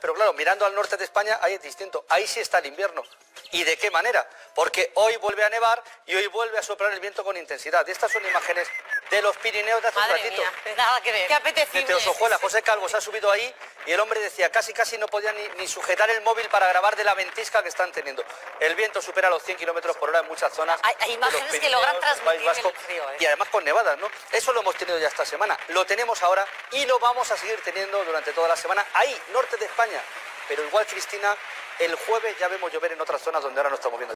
Pero claro, mirando al norte de España, ahí es distinto. Ahí sí está el invierno. ¿Y de qué manera? Porque hoy vuelve a nevar y hoy vuelve a soplar el viento con intensidad. Estas son imágenes de los Pirineos de hace Madre un ratito. mía, nada que ver. Qué apetecible. Desde Osojuela, José Calvo se ha subido ahí y el hombre decía, casi casi no podía ni, ni sujetar el móvil para grabar de la ventisca que están teniendo. El viento supera los 100 kilómetros por hora en muchas zonas. Hay- hay imágenes que logran transmitir Vasco, el frío, ¿eh? Y además con nevadas, ¿no? Eso lo hemos tenido ya esta semana. Lo tenemos ahora y lo vamos a seguir teniendo durante toda la semana. Ahí, norte de España. Pero igual, Cristina, el jueves ya vemos llover en otras zonas donde ahora no estamos viendo.